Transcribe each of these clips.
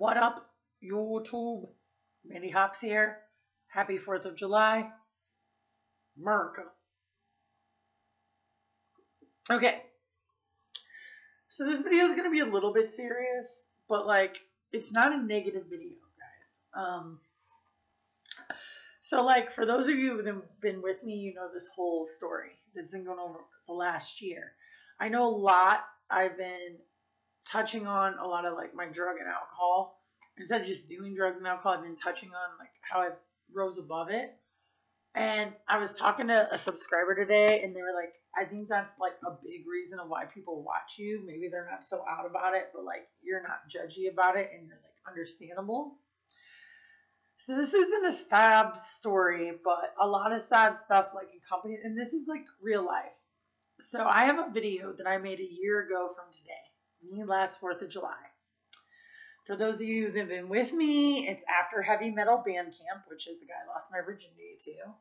What up, YouTube? Mandee Hops here. Happy 4th of July. America. Okay. So this video is going to be a little bit serious, but like, it's not a negative video, guys. Um, so like, for those of you who have been with me, you know this whole story that's been going over the last year. I know a lot. I've been touching on a lot of like my drug and alcohol. Instead of just doing drugs and alcohol, I've been touching on like how I've rose above it. And I was talking to a subscriber today, and they were like, I think that's like a big reason of why people watch you. Maybe they're not so out about it, but like you're not judgy about it and you're like understandable. So this isn't a sad story, but a lot of sad stuff like in companies, and this is like real life. So I have a video that I made a year ago from today, me last 4th of July. For those of you that have been with me, it's after Heavy Metal Band Camp, which is the guy I lost my virginity to.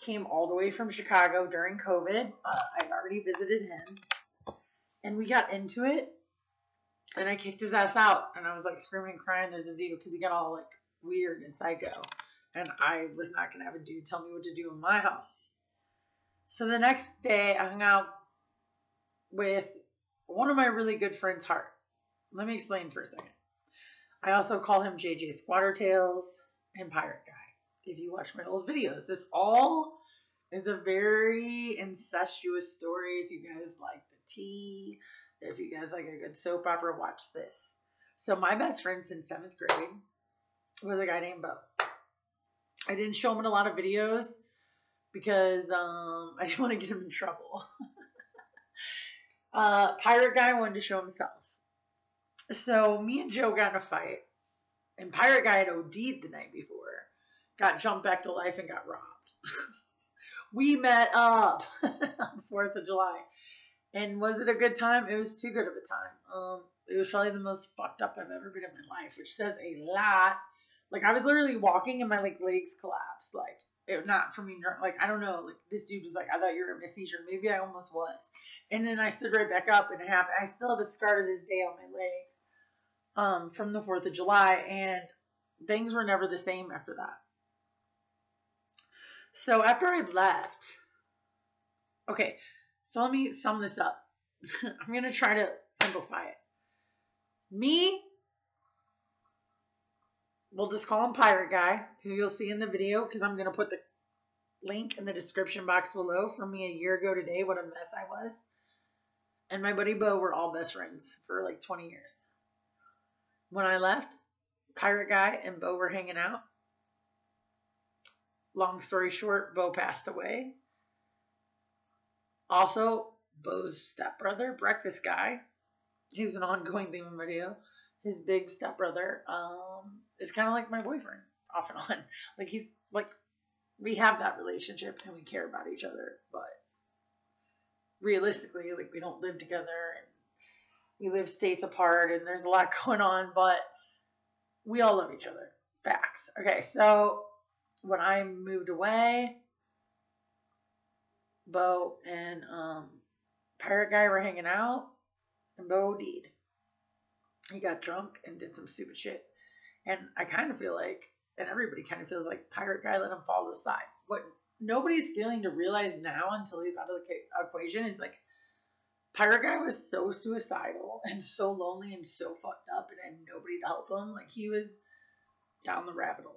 Came all the way from Chicago during COVID. Uh, I'd already visited him. And we got into it. And I kicked his ass out. And I was like screaming and crying. There's a video because he got all like weird and psycho. And I was not going to have a dude tell me what to do in my house. So the next day, I hung out with one of my really good friends, Hart. Let me explain for a second. I also call him JJ Squatter Tails and Pirate Guy. If you watch my old videos, this all is a very incestuous story. If you guys like the tea, if you guys like a good soap opera, watch this. So my best friend since seventh grade was a guy named Bo. I didn't show him in a lot of videos because um, I didn't want to get him in trouble. uh, Pirate Guy wanted to show himself. So me and Joe got in a fight, and Pirate Guy had OD'd the night before, got jumped back to life, and got robbed. we met up on Fourth of July, and was it a good time? It was too good of a time. Um, it was probably the most fucked up I've ever been in my life, which says a lot. Like I was literally walking, and my like legs collapsed. Like it, not from being drunk. Like I don't know. Like this dude was like, I thought you were having a seizure. Maybe I almost was. And then I stood right back up, and happened. I still have a scar to this day on my leg um, from the 4th of July, and things were never the same after that. So after I left, okay, so let me sum this up. I'm going to try to simplify it. Me, we'll just call him Pirate Guy, who you'll see in the video because I'm going to put the link in the description box below for me a year ago today, what a mess I was. And my buddy Bo were all best friends for like 20 years. When I left, Pirate Guy and Bo were hanging out. Long story short, Bo passed away. Also, Bo's stepbrother, Breakfast Guy, he's an ongoing theme video. His big stepbrother um, is kind of like my boyfriend, off and on. Like he's like, we have that relationship and we care about each other, but realistically, like we don't live together we live states apart and there's a lot going on, but we all love each other. Facts. Okay, so when I moved away, Bo and um, Pirate Guy were hanging out, and Bo OD'd. He got drunk and did some stupid shit. And I kind of feel like, and everybody kind of feels like Pirate Guy let him fall to the side. What nobody's feeling to realize now until he's out of the equation is like Pirate Guy was so suicidal and so lonely and so fucked up and had nobody to help him. Like he was down the rabbit hole.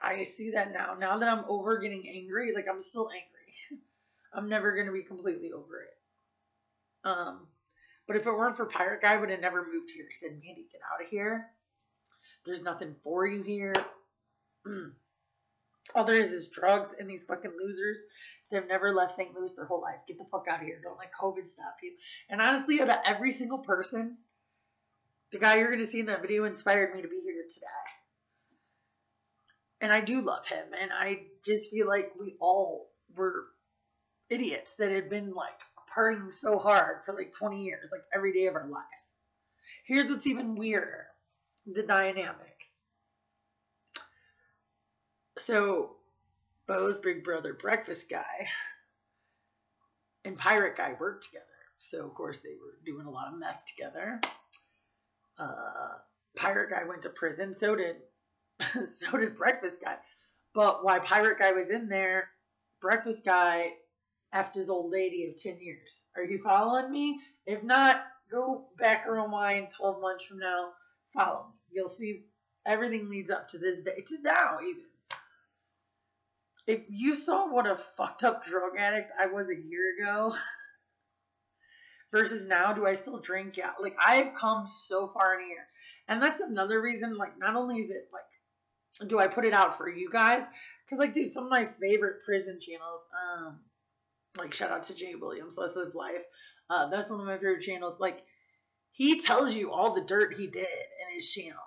I see that now. Now that I'm over getting angry, like I'm still angry. I'm never gonna be completely over it. Um, but if it weren't for Pirate Guy, I would have never moved here. He said, Mandee, get out of here. There's nothing for you here. All there is is drugs and these fucking losers They've never left St. Louis their whole life. Get the fuck out of here. Don't let COVID stop you. And honestly, out of every single person, the guy you're going to see in that video inspired me to be here today. And I do love him. And I just feel like we all were idiots that had been like partying so hard for like 20 years, like every day of our life. Here's what's even weirder the dynamics. So Bo's big brother, Breakfast Guy, and Pirate Guy worked together. So, of course, they were doing a lot of mess together. uh, Pirate Guy went to prison. So did so did Breakfast Guy. But why Pirate Guy was in there, Breakfast Guy effed his old lady of 10 years. Are you following me? If not, go back or rewind 12 months from now. Follow me. You'll see everything leads up to this day, to now even. If you saw what a fucked up drug addict I was a year ago versus now, do I still drink? Yeah. Like I've come so far in here. And that's another reason, like, not only is it like, do I put it out for you guys? Because, like, dude, some of my favorite prison channels, um, like, shout out to Jay Williams, Let's Live Life. Uh, that's one of my favorite channels. Like, he tells you all the dirt he did in his channel.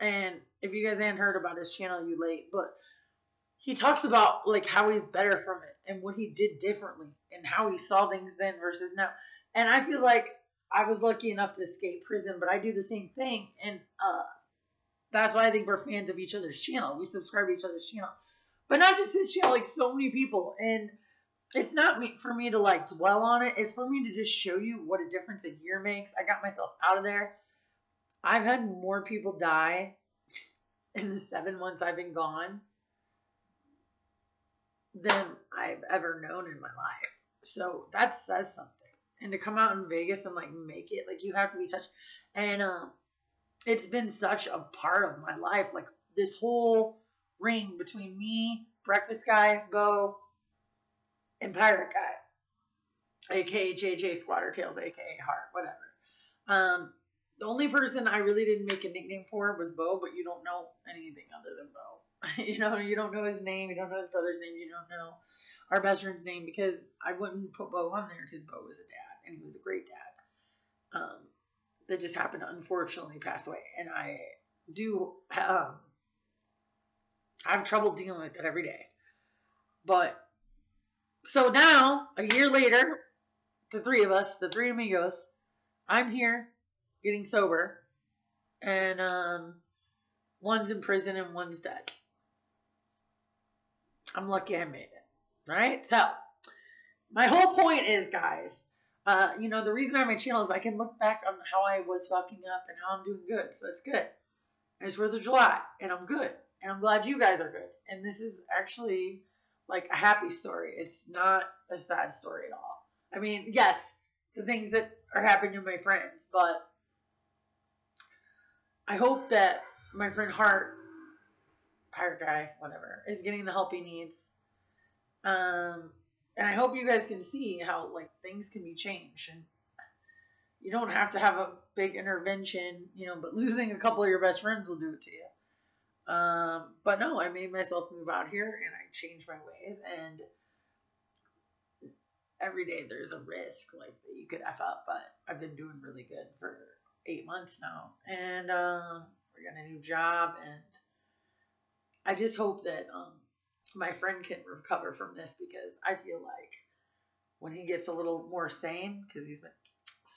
And if you guys hadn't heard about his channel, you late. But he talks about like how he's better from it and what he did differently and how he saw things then versus now. And I feel like I was lucky enough to escape prison, but I do the same thing. And uh, that's why I think we're fans of each other's channel. We subscribe to each other's channel. But not just his channel, like so many people. And it's not me, for me to like dwell on it. It's for me to just show you what a difference a year makes. I got myself out of there. I've had more people die in the seven months I've been gone than I've ever known in my life. So that says something and to come out in Vegas and like make it, like you have to be touched. And um, it's been such a part of my life. Like this whole ring between me, Breakfast Guy, Bo, and Pirate Guy, aka JJ Squatter Tails, aka Hart, whatever. Um, the only person I really didn't make a nickname for was Bo, but you don't know anything other than Bo. you know, you don't know his name, you don't know his brother's name, you don't know our best friend's name because I wouldn't put Bo on there because Bo was a dad and he was a great dad. Um, that just happened to unfortunately pass away, and I do um, have trouble dealing with it every day. But so now, a year later, the three of us, the three amigos, I'm here getting sober, and um, one's in prison and one's dead. I'm lucky I made it. Right? So, my whole point is, guys, uh, you know, the reason I have my channel is I can look back on how I was fucking up and how I'm doing good. So it's good. And it's 4th of July, and I'm good. And I'm glad you guys are good. And this is actually like a happy story. It's not a sad story at all. I mean, yes, the things that are happening to my friends, but I hope that my friend Hart, pirate guy, whatever, is getting the help he needs. Um, and I hope you guys can see how like things can be changed and you don't have to have a big intervention, you know, but losing a couple of your best friends will do it to you. Um, but no, I made myself move out here and I changed my ways and every day there's a risk like that you could F up, but I've been doing really good for eight months now. And um, we're getting a new job and I just hope that um, my friend can recover from this because I feel like when he gets a little more sane, because he's been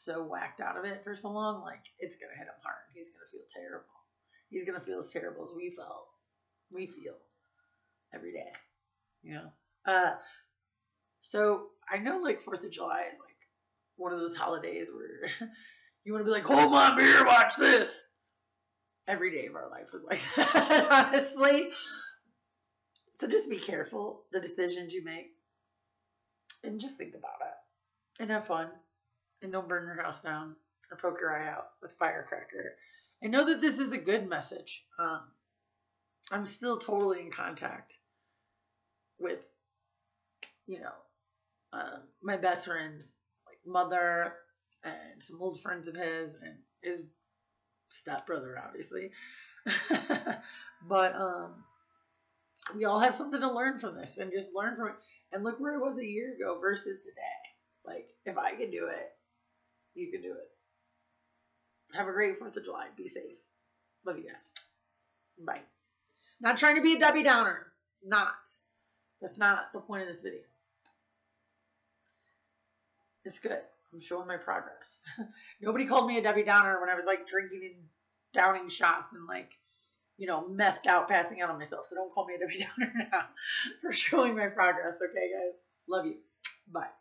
so whacked out of it for so long, like it's gonna hit him hard. He's gonna feel terrible. He's gonna feel as terrible as we felt, we feel every day. You know. Uh, so I know like Fourth of July is like one of those holidays where you want to be like, hold my beer, watch this. Every day of our life was like that, honestly. So just be careful the decisions you make and just think about it and have fun and don't burn your house down or poke your eye out with firecracker. And know that this is a good message. Um, I'm still totally in contact with, you know, um, my best friend's like mother and some old friends of his and his stepbrother, obviously. but um, we all have something to learn from this and just learn from it. And look where it was a year ago versus today. Like, if I can do it, you can do it. Have a great 4th of July. Be safe. Love you guys. Bye. Not trying to be a Debbie Downer. Not. That's not the point of this video. It's good. I'm showing my progress. Nobody called me a Debbie Downer when I was like drinking and downing shots and like you know, methed out, passing out on myself. So don't call me a Debbie Downer now for showing my progress. Okay, guys? Love you. Bye.